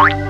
Oh,